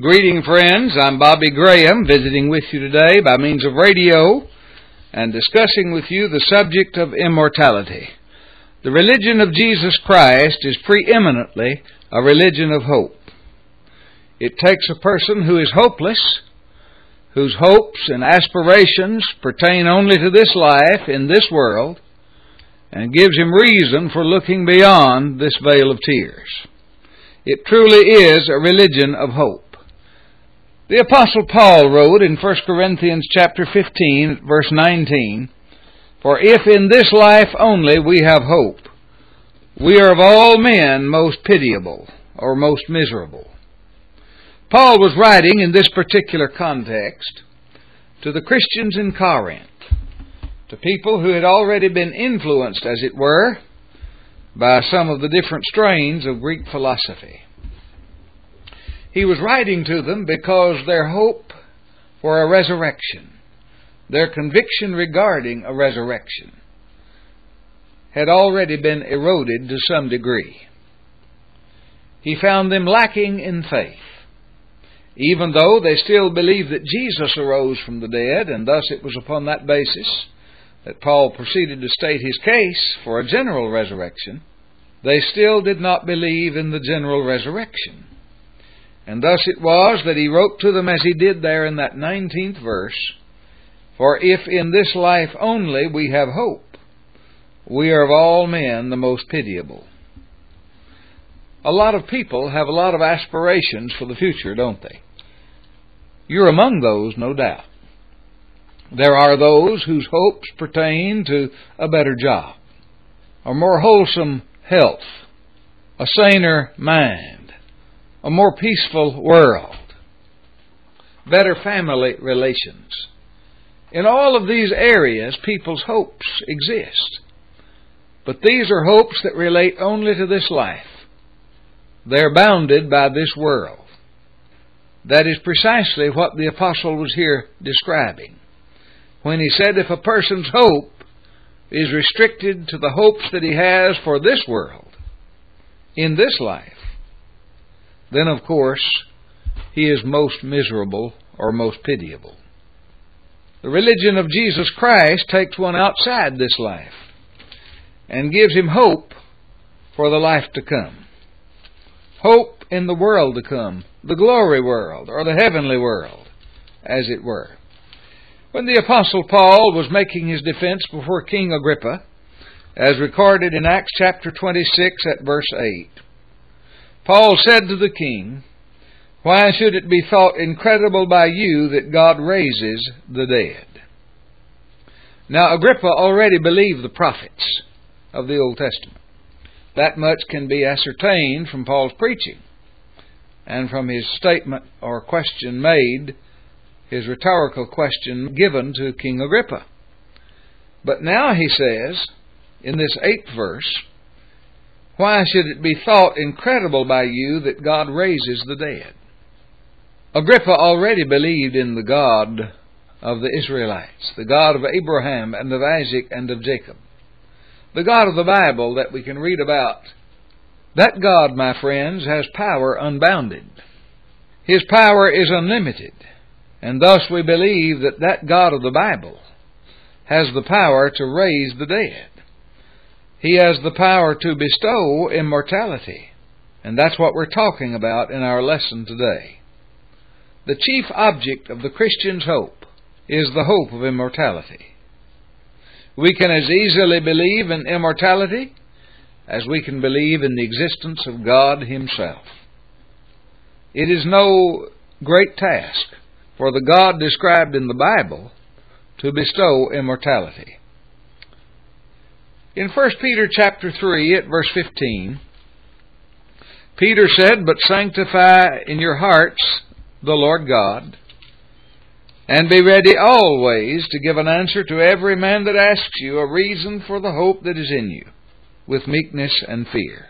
Greeting, friends. I'm Bobby Graham, visiting with you today by means of radio and discussing with you the subject of immortality. The religion of Jesus Christ is preeminently a religion of hope. It takes a person who is hopeless, whose hopes and aspirations pertain only to this life in this world, and gives him reason for looking beyond this vale of tears. It truly is a religion of hope. The apostle Paul wrote in 1 Corinthians chapter 15 verse 19, For if in this life only we have hope, we are of all men most pitiable or most miserable. Paul was writing in this particular context to the Christians in Corinth, to people who had already been influenced, as it were, by some of the different strains of Greek philosophy. He was writing to them because their hope for a resurrection, their conviction regarding a resurrection, had already been eroded to some degree. He found them lacking in faith, even though they still believed that Jesus arose from the dead, and thus it was upon that basis that Paul proceeded to state his case for a general resurrection. They still did not believe in the general resurrection. And thus it was that he wrote to them as he did there in that 19th verse For if in this life only we have hope, we are of all men the most pitiable. A lot of people have a lot of aspirations for the future, don't they? You're among those, no doubt. There are those whose hopes pertain to a better job, a more wholesome health, a saner mind a more peaceful world, better family relations. In all of these areas, people's hopes exist. But these are hopes that relate only to this life. They're bounded by this world. That is precisely what the apostle was here describing. When he said if a person's hope is restricted to the hopes that he has for this world, in this life, then of course he is most miserable or most pitiable. The religion of Jesus Christ takes one outside this life and gives him hope for the life to come. Hope in the world to come, the glory world, or the heavenly world, as it were. When the Apostle Paul was making his defense before King Agrippa, as recorded in Acts chapter 26 at verse 8, Paul said to the king, Why should it be thought incredible by you that God raises the dead? Now, Agrippa already believed the prophets of the Old Testament. That much can be ascertained from Paul's preaching and from his statement or question made, his rhetorical question given to King Agrippa. But now he says, in this eighth verse, why should it be thought incredible by you that God raises the dead? Agrippa already believed in the God of the Israelites, the God of Abraham and of Isaac and of Jacob, the God of the Bible that we can read about. That God, my friends, has power unbounded. His power is unlimited, and thus we believe that that God of the Bible has the power to raise the dead. He has the power to bestow immortality. And that's what we're talking about in our lesson today. The chief object of the Christian's hope is the hope of immortality. We can as easily believe in immortality as we can believe in the existence of God Himself. It is no great task for the God described in the Bible to bestow immortality. In 1 Peter chapter 3 at verse 15, Peter said, But sanctify in your hearts the Lord God, and be ready always to give an answer to every man that asks you a reason for the hope that is in you, with meekness and fear.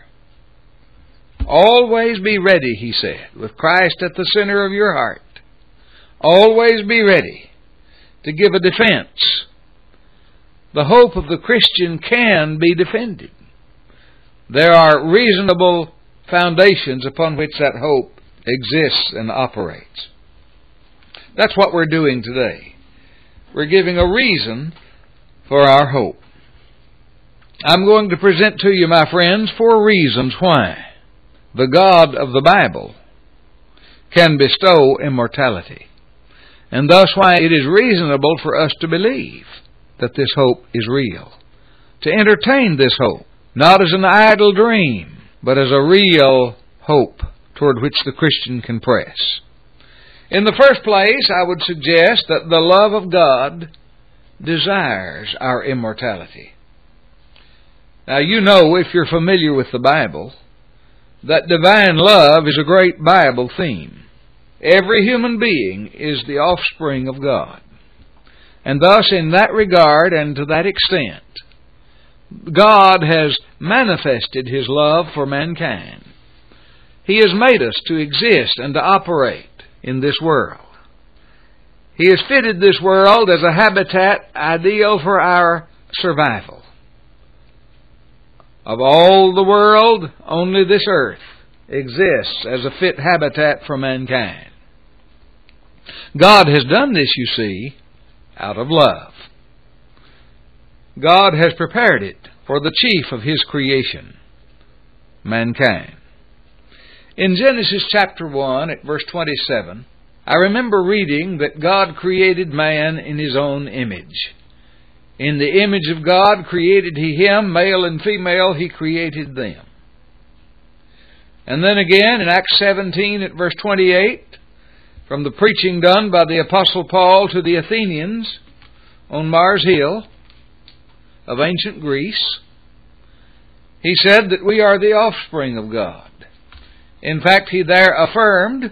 Always be ready, he said, with Christ at the center of your heart. Always be ready to give a defense the hope of the Christian can be defended. There are reasonable foundations upon which that hope exists and operates. That's what we're doing today. We're giving a reason for our hope. I'm going to present to you, my friends, four reasons why the God of the Bible can bestow immortality, and thus why it is reasonable for us to believe that this hope is real, to entertain this hope, not as an idle dream, but as a real hope toward which the Christian can press. In the first place, I would suggest that the love of God desires our immortality. Now, you know, if you're familiar with the Bible, that divine love is a great Bible theme. Every human being is the offspring of God. And thus, in that regard and to that extent, God has manifested His love for mankind. He has made us to exist and to operate in this world. He has fitted this world as a habitat ideal for our survival. Of all the world, only this earth exists as a fit habitat for mankind. God has done this, you see, out of love. God has prepared it for the chief of His creation, mankind. In Genesis chapter 1 at verse 27, I remember reading that God created man in His own image. In the image of God created He him, male and female, He created them. And then again in Acts 17 at verse 28, from the preaching done by the Apostle Paul to the Athenians on Mars Hill of ancient Greece, he said that we are the offspring of God. In fact, he there affirmed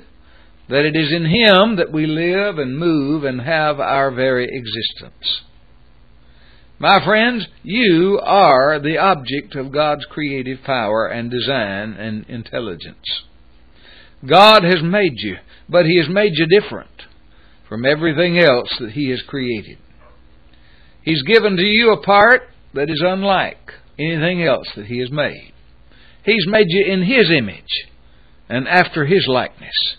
that it is in Him that we live and move and have our very existence. My friends, you are the object of God's creative power and design and intelligence. God has made you, but He has made you different from everything else that He has created. He's given to you a part that is unlike anything else that He has made. He's made you in His image and after His likeness.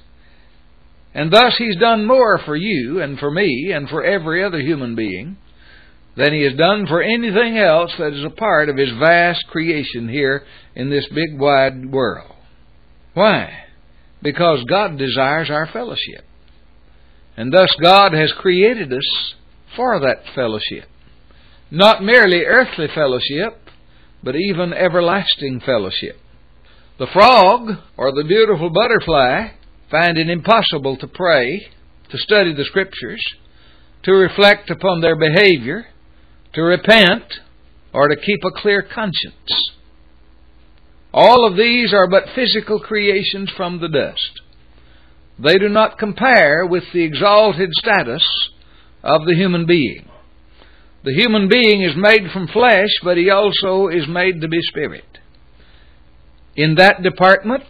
And thus He's done more for you and for me and for every other human being than He has done for anything else that is a part of His vast creation here in this big wide world. Why? Because God desires our fellowship. And thus God has created us for that fellowship. Not merely earthly fellowship, but even everlasting fellowship. The frog, or the beautiful butterfly, find it impossible to pray, to study the Scriptures, to reflect upon their behavior, to repent, or to keep a clear conscience. All of these are but physical creations from the dust. They do not compare with the exalted status of the human being. The human being is made from flesh, but he also is made to be spirit. In that department,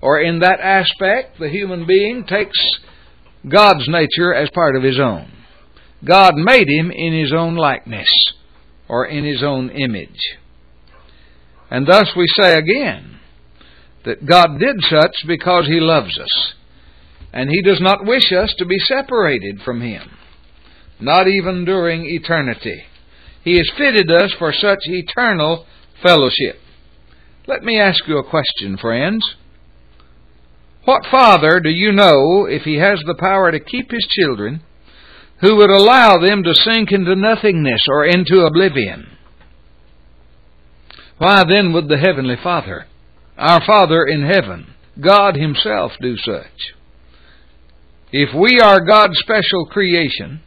or in that aspect, the human being takes God's nature as part of his own. God made him in his own likeness, or in his own image. And thus we say again that God did such because he loves us, and he does not wish us to be separated from him, not even during eternity. He has fitted us for such eternal fellowship. Let me ask you a question, friends. What father do you know, if he has the power to keep his children, who would allow them to sink into nothingness or into oblivion? Why then would the Heavenly Father, our Father in heaven, God Himself, do such? If we are God's special creation,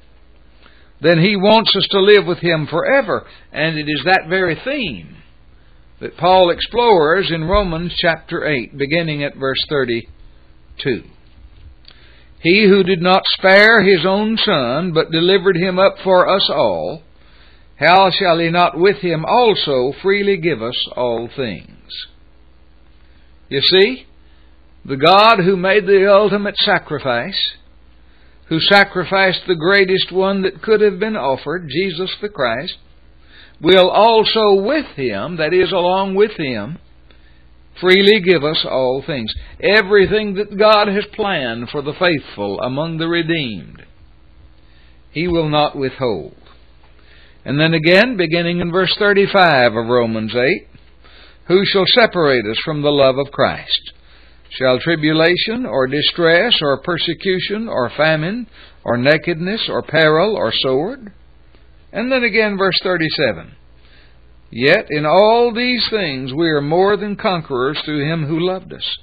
then He wants us to live with Him forever, and it is that very theme that Paul explores in Romans chapter 8, beginning at verse 32. He who did not spare his own son, but delivered him up for us all, how shall he not with him also freely give us all things? You see, the God who made the ultimate sacrifice, who sacrificed the greatest one that could have been offered, Jesus the Christ, will also with him, that is, along with him, freely give us all things. Everything that God has planned for the faithful among the redeemed, He will not withhold. And then again, beginning in verse 35 of Romans 8, Who shall separate us from the love of Christ? Shall tribulation, or distress, or persecution, or famine, or nakedness, or peril, or sword? And then again, verse 37 Yet in all these things we are more than conquerors through him who loved us.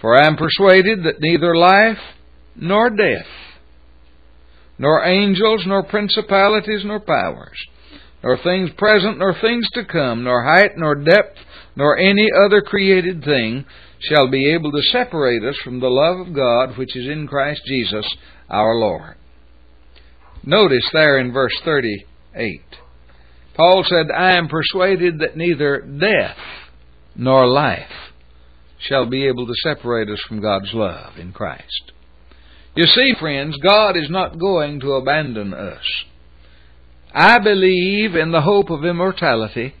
For I am persuaded that neither life nor death, nor angels, nor principalities, nor powers, nor things present, nor things to come, nor height, nor depth, nor any other created thing shall be able to separate us from the love of God which is in Christ Jesus our Lord. Notice there in verse 38. Paul said, I am persuaded that neither death nor life shall be able to separate us from God's love in Christ. You see, friends, God is not going to abandon us. I believe in the hope of immortality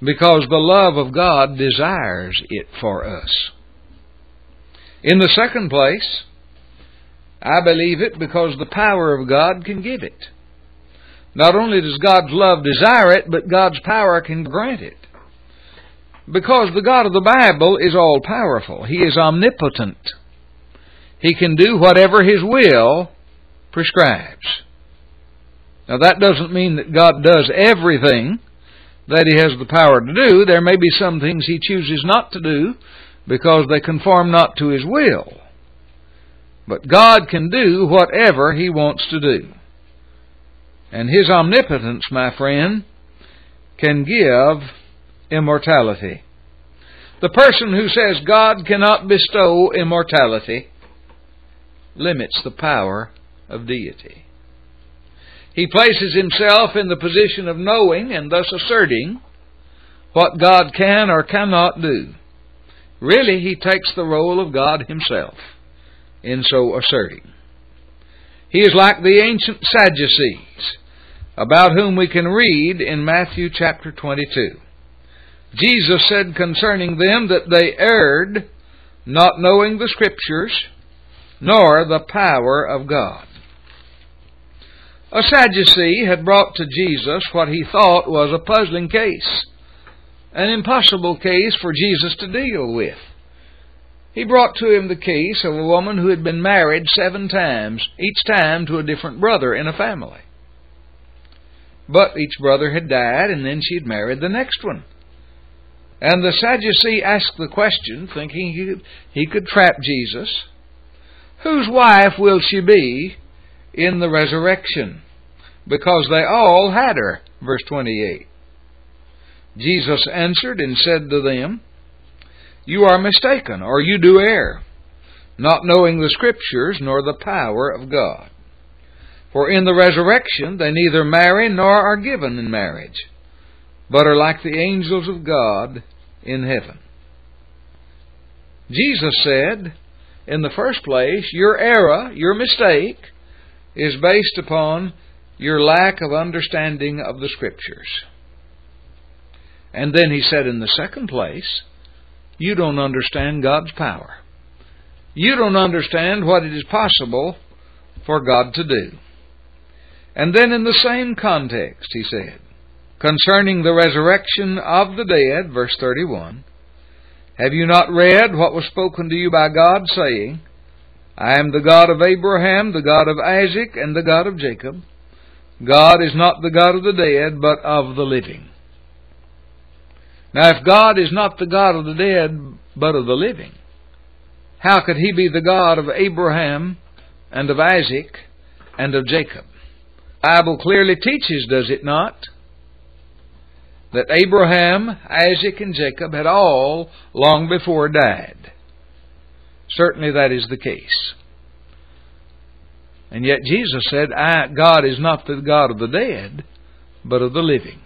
because the love of God desires it for us. In the second place, I believe it because the power of God can give it. Not only does God's love desire it, but God's power can grant it. Because the God of the Bible is all powerful. He is omnipotent. He can do whatever His will prescribes. Now that doesn't mean that God does everything that He has the power to do. There may be some things He chooses not to do because they conform not to His will. But God can do whatever He wants to do. And His omnipotence, my friend, can give immortality. The person who says God cannot bestow immortality limits the power of deity. He places himself in the position of knowing and thus asserting what God can or cannot do. Really, he takes the role of God himself in so asserting. He is like the ancient Sadducees, about whom we can read in Matthew chapter 22. Jesus said concerning them that they erred, not knowing the Scriptures, nor the power of God. A Sadducee had brought to Jesus what he thought was a puzzling case, an impossible case for Jesus to deal with. He brought to him the case of a woman who had been married seven times, each time to a different brother in a family. But each brother had died, and then she had married the next one. And the Sadducee asked the question, thinking he could, he could trap Jesus Whose wife will she be in the resurrection? Because they all had her. Verse 28. Jesus answered and said to them, you are mistaken, or you do err, not knowing the Scriptures nor the power of God. For in the resurrection they neither marry nor are given in marriage, but are like the angels of God in heaven. Jesus said, in the first place, your error, your mistake, is based upon your lack of understanding of the Scriptures. And then he said, in the second place, you don't understand God's power. You don't understand what it is possible for God to do. And then in the same context, he said, concerning the resurrection of the dead, verse 31, Have you not read what was spoken to you by God, saying, I am the God of Abraham, the God of Isaac, and the God of Jacob? God is not the God of the dead, but of the living. Now, if God is not the God of the dead, but of the living, how could He be the God of Abraham and of Isaac and of Jacob? The Bible clearly teaches, does it not, that Abraham, Isaac, and Jacob had all long before died. Certainly that is the case. And yet Jesus said, God is not the God of the dead, but of the living.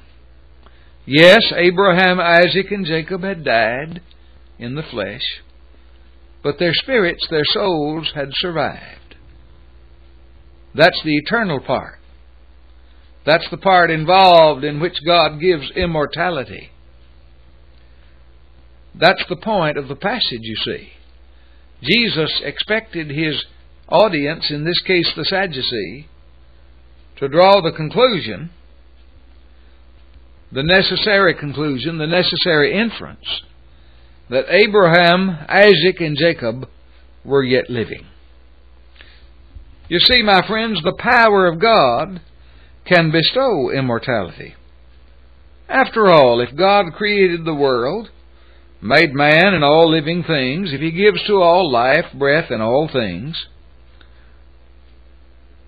Yes, Abraham, Isaac, and Jacob had died in the flesh, but their spirits, their souls, had survived. That's the eternal part. That's the part involved in which God gives immortality. That's the point of the passage, you see. Jesus expected his audience, in this case the Sadducee, to draw the conclusion, the necessary conclusion, the necessary inference, that Abraham, Isaac, and Jacob were yet living. You see, my friends, the power of God can bestow immortality. After all, if God created the world, made man and all living things, if He gives to all life, breath, and all things,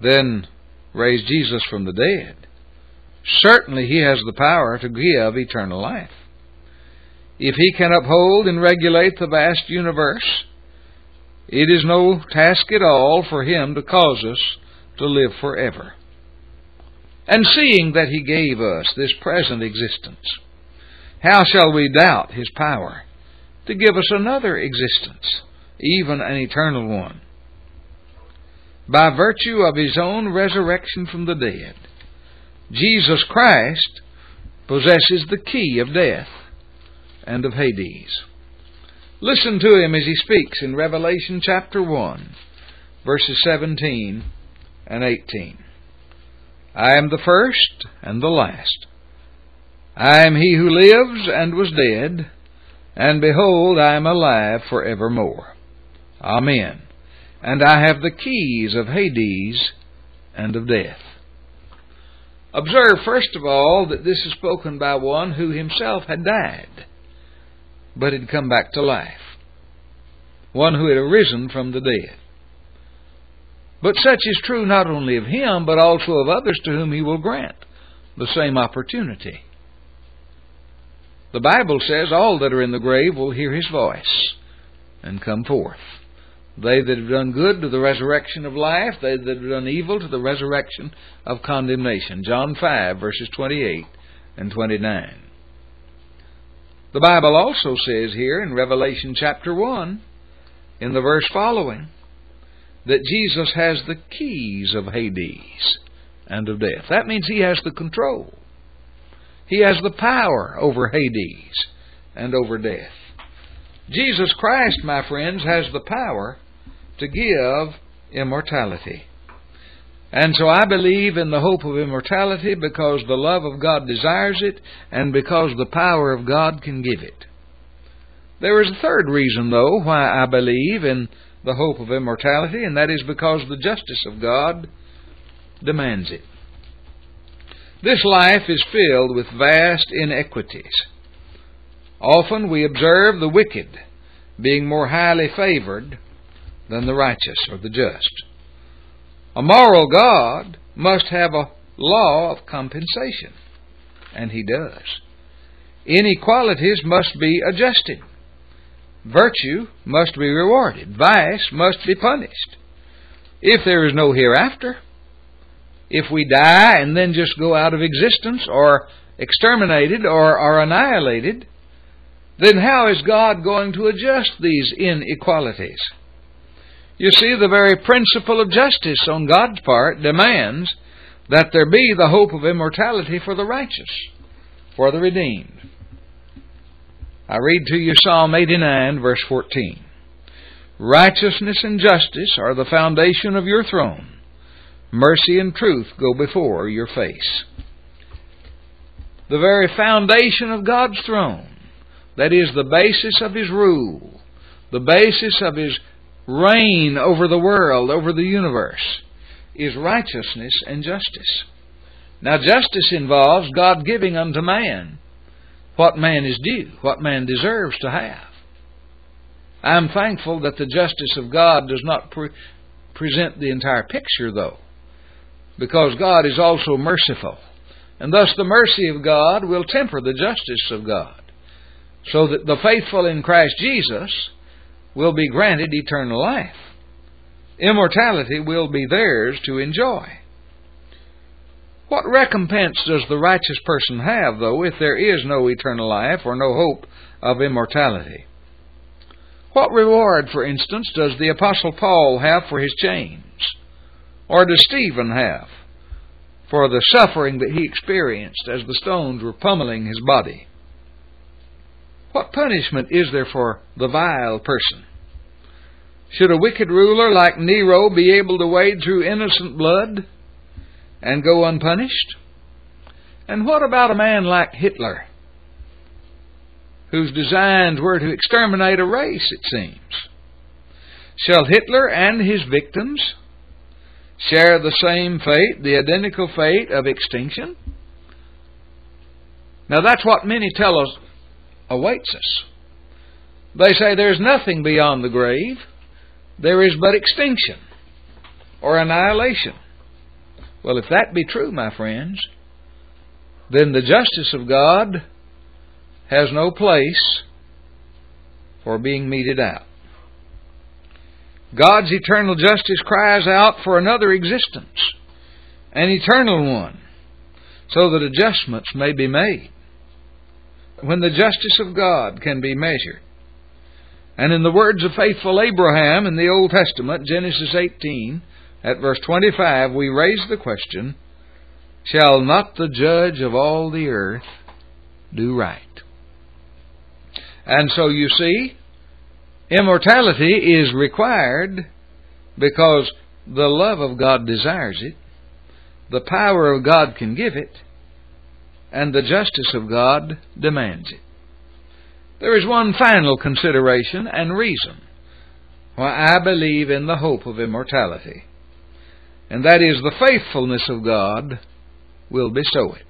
then raised Jesus from the dead, certainly He has the power to give eternal life. If He can uphold and regulate the vast universe, it is no task at all for Him to cause us to live forever. And seeing that He gave us this present existence, how shall we doubt His power to give us another existence, even an eternal one? By virtue of His own resurrection from the dead, Jesus Christ possesses the key of death and of Hades. Listen to him as he speaks in Revelation chapter 1, verses 17 and 18. I am the first and the last. I am he who lives and was dead, and behold, I am alive for evermore. Amen. And I have the keys of Hades and of death. Observe, first of all, that this is spoken by one who himself had died, but had come back to life. One who had arisen from the dead. But such is true not only of him, but also of others to whom he will grant the same opportunity. The Bible says all that are in the grave will hear his voice and come forth. They that have done good to the resurrection of life, they that have done evil to the resurrection of condemnation. John 5, verses 28 and 29. The Bible also says here in Revelation chapter 1, in the verse following, that Jesus has the keys of Hades and of death. That means he has the control. He has the power over Hades and over death. Jesus Christ, my friends, has the power to give immortality. And so I believe in the hope of immortality because the love of God desires it and because the power of God can give it. There is a third reason, though, why I believe in the hope of immortality, and that is because the justice of God demands it. This life is filled with vast inequities. Often we observe the wicked being more highly favored than the righteous or the just. A moral God must have a law of compensation, and He does. Inequalities must be adjusted. Virtue must be rewarded. Vice must be punished. If there is no hereafter, if we die and then just go out of existence or exterminated or are annihilated, then how is God going to adjust these inequalities? You see, the very principle of justice on God's part demands that there be the hope of immortality for the righteous, for the redeemed. I read to you Psalm 89, verse 14. Righteousness and justice are the foundation of your throne. Mercy and truth go before your face. The very foundation of God's throne, that is the basis of His rule, the basis of His reign over the world, over the universe, is righteousness and justice. Now, justice involves God giving unto man what man is due, what man deserves to have. I am thankful that the justice of God does not pre- present the entire picture, though, because God is also merciful. And thus the mercy of God will temper the justice of God, so that the faithful in Christ Jesus will be granted eternal life. Immortality will be theirs to enjoy. What recompense does the righteous person have, though, if there is no eternal life or no hope of immortality? What reward, for instance, does the Apostle Paul have for his chains? Or does Stephen have for the suffering that he experienced as the stones were pummeling his body? What punishment is there for the vile person? Should a wicked ruler like Nero be able to wade through innocent blood and go unpunished? And what about a man like Hitler, whose designs were to exterminate a race, it seems? Shall Hitler and his victims share the same fate, the identical fate of extinction? Now that's what many tell us awaits us. They say there's nothing beyond the grave, there is but extinction or annihilation. Well, if that be true, my friends, then the justice of God has no place for being meted out. God's eternal justice cries out for another existence, an eternal one, so that adjustments may be made. When the justice of God can be measured. And in the words of faithful Abraham in the Old Testament, Genesis 18, at verse 25, we raise the question Shall not the judge of all the earth do right? And so you see, immortality is required because the love of God desires it, the power of God can give it, and the justice of God demands it. There is one final consideration and reason why I believe in the hope of immortality, and that is the faithfulness of God will bestow it.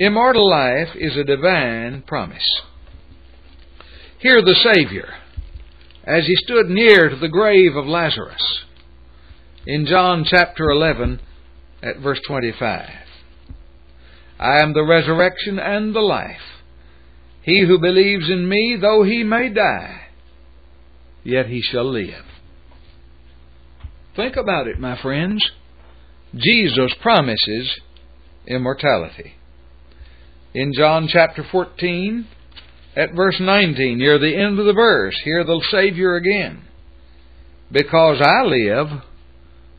Immortal life is a divine promise. Hear the Savior as he stood near to the grave of Lazarus in John chapter 11 at verse 25. I am the resurrection and the life. He who believes in me, though he may die, yet he shall live. Think about it, my friends. Jesus promises immortality. In John chapter 14, at verse 19, near the end of the verse, hear the Savior again. Because I live,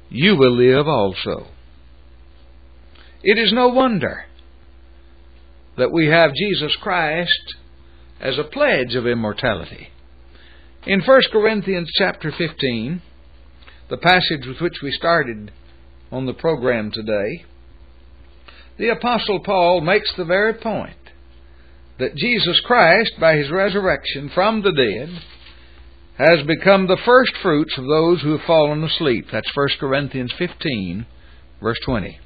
you will live also. It is no wonder that we have Jesus Christ as a pledge of immortality. In 1 Corinthians chapter 15, the passage with which we started on the program today, the Apostle Paul makes the very point that Jesus Christ, by his resurrection from the dead, has become the first fruits of those who have fallen asleep. That's 1 Corinthians 15, verse 20.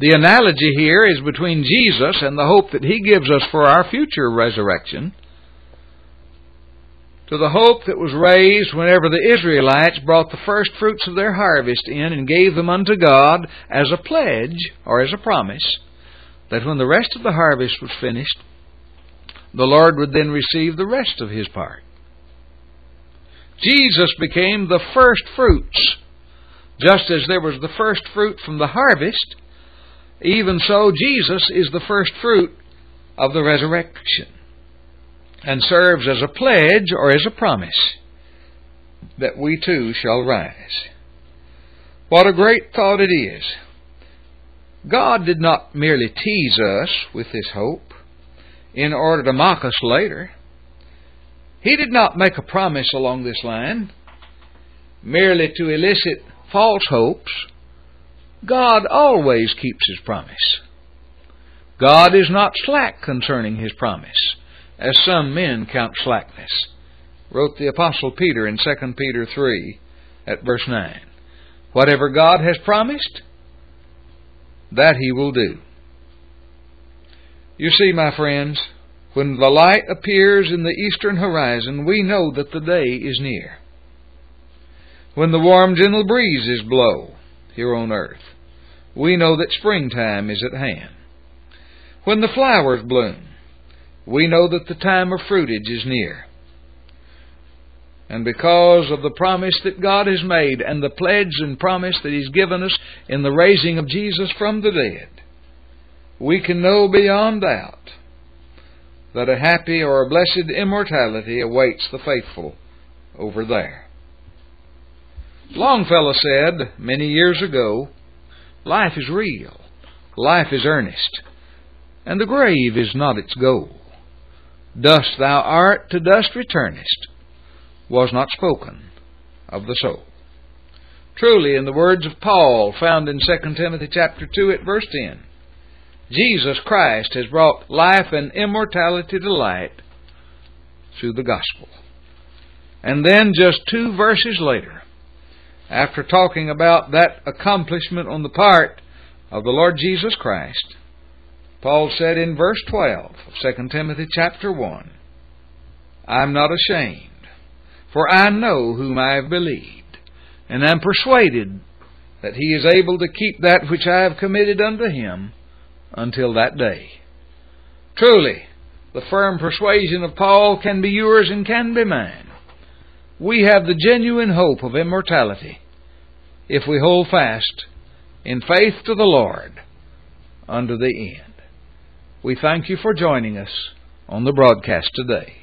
The analogy here is between Jesus and the hope that he gives us for our future resurrection to the hope that was raised whenever the Israelites brought the first fruits of their harvest in and gave them unto God as a pledge or as a promise that when the rest of the harvest was finished, the Lord would then receive the rest of his part. Jesus became the first fruits. Just as there was the first fruit from the harvest, even so Jesus is the first fruit of the resurrection and serves as a pledge or as a promise that we too shall rise. What a great thought it is. God did not merely tease us with this hope in order to mock us later. He did not make a promise along this line merely to elicit false hopes. God always keeps His promise. God is not slack concerning His promise as some men count slackness, wrote the Apostle Peter in 2 Peter 3 at verse 9. Whatever God has promised, that he will do. You see, my friends, when the light appears in the eastern horizon, we know that the day is near. When the warm, gentle breezes blow here on earth, we know that springtime is at hand. When the flowers bloom, we know that the time of fruitage is near. And because of the promise that God has made and the pledge and promise that He's given us in the raising of Jesus from the dead, we can know beyond doubt that a happy or a blessed immortality awaits the faithful over there. Longfellow said many years ago, Life is real, life is earnest, and the grave is not its goal. Dust thou art, to dust returnest, was not spoken of the soul. Truly, in the words of Paul, found in 2 Timothy chapter 2 at verse 10, Jesus Christ has brought life and immortality to light through the gospel. And then, just two verses later, after talking about that accomplishment on the part of the Lord Jesus Christ, Paul said in verse 12 of 2 Timothy chapter 1, I am not ashamed, for I know whom I have believed, and am persuaded that he is able to keep that which I have committed unto him until that day. Truly, the firm persuasion of Paul can be yours and can be mine. We have the genuine hope of immortality if we hold fast in faith to the Lord unto the end. We thank you for joining us on the broadcast today.